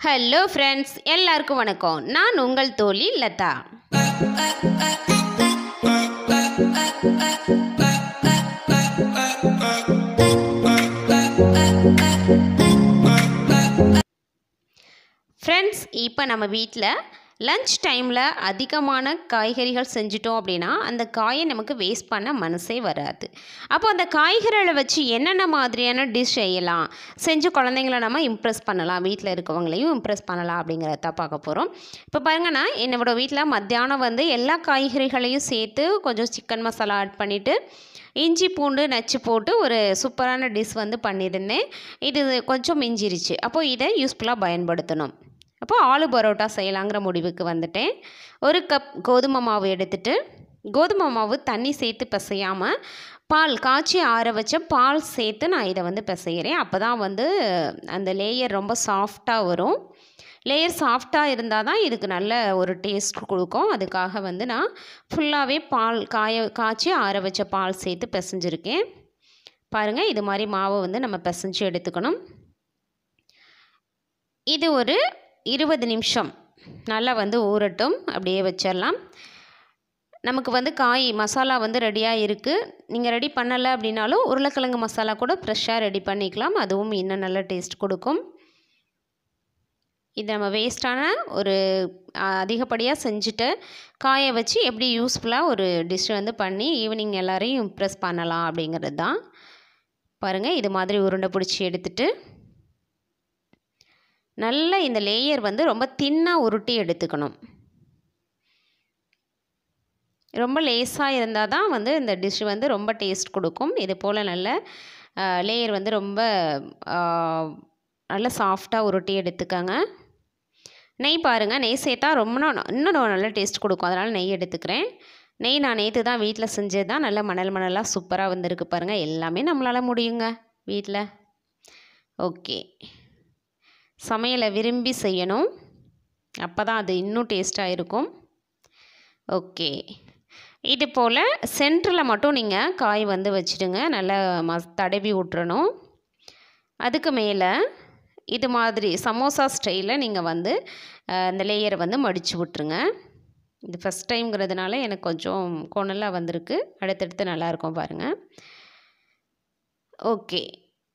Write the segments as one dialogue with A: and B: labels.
A: Hello friends எல்லாருக்கும் வணக்கம். நான் உங்கள் தோழி லதா. ஃப்ரெண்ட்ஸ் இப்போ நம்ம வீட்டில் லஞ்ச் டைமில் அதிகமான காய்கறிகள் செஞ்சிட்டோம் அப்படின்னா அந்த காயை நமக்கு வேஸ்ட் பண்ண மனசே வராது. அப்போ அந்த காய்கறிகளை வச்சு என்னென்ன மாதிரியான டிஷ் செய்யலாம்? செஞ்சு குழந்தைங்கள நம்ம இம்ப்ரெஸ் பண்ணலாம். வீட்டில் இருக்கவங்களையும் இம்ப்ரெஸ் பண்ணலாம் அப்படிங்கிறத பார்க்க போகிறோம் இப்போ பாருங்கன்னா என்னோட வீட்டில் மத்தியானம் வந்து எல்லா காய்கறிகளையும் சேர்த்து கொஞ்சம் சிக்கன் மசாலா ஆட் பண்ணிவிட்டு இஞ்சி பூண்டு நச்சு போட்டு ஒரு சூப்பரான டிஷ் வந்து பண்ணியிருந்தேன். இது கொஞ்சம் மிஞ்சிருச்சு. அப்போது இதை யூஸ்ஃபுல்லாக பயன்படுத்தணும். அப்போ ஆலு பரோட்டா செய்யலாங்கிற முடிவுக்கு வந்துட்டேன். ஒரு கப் கோதுமை மாவு எடுத்துட்டு கோதுமை மாவு தண்ணி சேர்த்து பிசையாமல் பால் காய்ச்சி ஆற வச்ச பால் சேர்த்து நான் இதை வந்து பிசைகிறேன் அப்போ தான் வந்து அந்த லேயர் ரொம்ப சாஃப்டாக வரும். லேயர் சாஃப்டாக இருந்தால் தான் இதுக்கு நல்ல ஒரு டேஸ்ட் கொடுக்கும். அதுக்காக வந்து நான் ஃபுல்லாகவே பால் காய காய்ச்சி ஆற வச்ச பால் சேர்த்து பிசைஞ்சிருக்கேன். பாருங்கள் இது மாதிரி மாவை வந்து நம்ம பிசைஞ்சு எடுத்துக்கணும். இது ஒரு இருபது நிமிஷம் நல்லா வந்து ஊறட்டும் அப்படியே வச்சிடலாம். நமக்கு வந்து காய் மசாலா வந்து ரெடியாக இருக்குது நீங்கள் ரெடி பண்ணலை அப்படின்னாலும் உருளைக்கிழங்கு மசாலா கூட ஃப்ரெஷ்ஷாக ரெடி பண்ணிக்கலாம். அதுவும் இன்னும் நல்ல டேஸ்ட் கொடுக்கும். இது நம்ம வேஸ்ட்டான ஒரு அதிகப்படியாக செஞ்சுட்டு காய வச்சு எப்படி யூஸ்ஃபுல்லாக ஒரு டிஷ் வந்து பண்ணி ஈவினிங் எல்லோரையும் இம்ப்ரெஸ் பண்ணலாம் அப்படிங்கிறது தான். பாருங்கள் இது மாதிரி உருண்டை பிடிச்சி எடுத்துகிட்டு நல்ல இந்த லேயர் வந்து ரொம்ப தின்னாக உருட்டி எடுத்துக்கணும். ரொம்ப லேஸாக இருந்தால் தான் வந்து இந்த டிஷ் வந்து ரொம்ப டேஸ்ட் கொடுக்கும். இது போல் நல்ல லேயர் வந்து ரொம்ப நல்ல சாஃப்டாக உருட்டி எடுத்துக்கோங்க. நெய் பாருங்கள் நெய் சேர்த்தா ரொம்ப இன்னும் நல்ல டேஸ்ட் கொடுக்கும். அதனால் நெய் எடுத்துக்கிறேன். நெய் நான் நேற்று தான் வீட்டில் செஞ்சது தான். நல்ல மணல் மணலாக சூப்பராக வந்திருக்கு பாருங்கள் எல்லாமே நம்மளால் முடியுங்க வீட்டில் ஓகே. சமையலை விரும்பி செய்யணும். அப்போ தான் அது இன்னும் டேஸ்ட்டாக இருக்கும். ஓகே இது போல் சென்டரில் மட்டும் நீங்கள் காய் வந்து வச்சுடுங்க. நல்லா ம தடவி விட்டுறணும். அதுக்கு மேலே இது மாதிரி சமோசா ஸ்டைலில் நீங்கள் வந்து இந்த லேயரை வந்து மடித்து விட்ருங்க இது ஃபஸ்ட் டைம்ங்கிறதுனால எனக்கு கொஞ்சம் கோணலாக வந்திருக்கு. அடுத்தடுத்து நல்லாயிருக்கும் பாருங்கள் ஓகே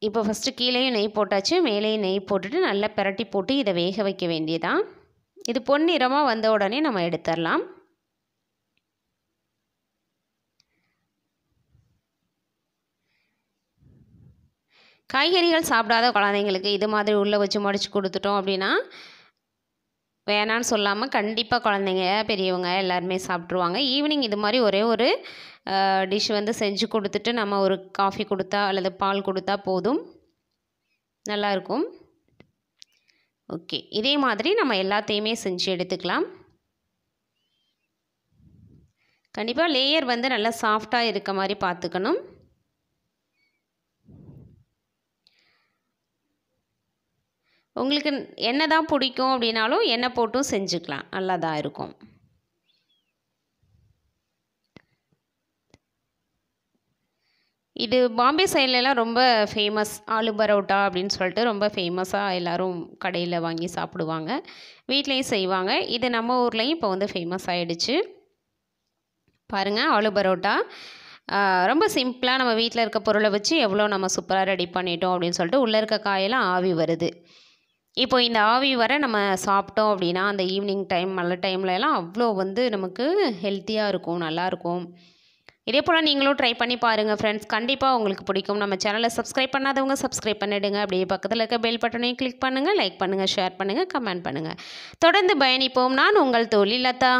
A: இப்போ ஃபஸ்ட்டு கீழேயும் நெய் போட்டாச்சு மேலேயும் நெய் போட்டுட்டு நல்லா பிரட்டி போட்டு இதை வேக வைக்க வேண்டியதான் இது பொன்னிறமாக வந்த உடனே நம்ம எடுத்துடலாம். காய்கறிகள் சாப்பிடாத குழந்தைங்களுக்கு இது மாதிரி உள்ளே வச்சு மடித்து கொடுத்துட்டோம் அப்படின்னா வேணான்னு சொல்லாமல் கண்டிப்பாக குழந்தைங்க பெரியவங்க எல்லாருமே சாப்பிட்ருவாங்க ஈவினிங் இது மாதிரி ஒரே ஒரு டிஷ் வந்து செஞ்சு கொடுத்துட்டு நம்ம ஒரு காஃபி கொடுத்தா அல்லது பால் கொடுத்தா போதும். நல்லாயிருக்கும் ஓகே இதே மாதிரி நம்ம எல்லாத்தையுமே செஞ்சு எடுத்துக்கலாம். கண்டிப்பாக லேயர் வந்து நல்லா சாஃப்டாக இருக்க மாதிரி பார்த்துக்கணும். உங்களுக்கு என்ன தான் பிடிக்கும் அப்படின்னாலும் எண்ணெய் போட்டும் செஞ்சுக்கலாம். நல்லா தான் இருக்கும். இது பாம்பே சைட்லலாம் ரொம்ப ஃபேமஸ் ஆலு பரோட்டா அப்படின்னு சொல்லிட்டு ரொம்ப ஃபேமஸாக எல்லோரும் கடையில் வாங்கி சாப்பிடுவாங்க. வீட்லேயும் செய்வாங்க. இது நம்ம ஊர்லேயும் இப்போ வந்து ஃபேமஸ் ஆகிடுச்சு பாருங்கள் ஆலு பரோட்டா. ரொம்ப சிம்பிளாக நம்ம வீட்டில் இருக்க பொருளை வச்சு எவ்வளோ நம்ம சூப்பராக ரெடி பண்ணிட்டோம் அப்படின்னு சொல்லிட்டு உள்ளே இருக்க காயெல்லாம் ஆவி வருது. இப்போ இந்த ஆவி வர நம்ம சாப்பிட்டோம் அப்படின்னா அந்த ஈவினிங் டைம் மழை டைம்லலாம் அவ்வளோ வந்து நமக்கு ஹெல்த்தியாக இருக்கும் நல்லாயிருக்கும் இதே போல் நீங்களும் ட்ரை பண்ணி பாருங்கள் ஃப்ரெண்ட்ஸ் கண்டிப்பாக உங்களுக்கு பிடிக்கும். நம்ம சேனலை சப்ஸ்கிரைப் பண்ணாதவங்க சப்ஸ்கிரைப் பண்ணிவிடுங்க அப்படியே பக்கத்தில் இருக்க பெல் பட்டனையும் கிளிக் பண்ணுங்கள் லைக் பண்ணுங்கள் ஷேர் பண்ணுங்கள் கமெண்ட் பண்ணுங்கள் தொடர்ந்து பயணிப்போம். நான் உங்கள் தோழி லதா.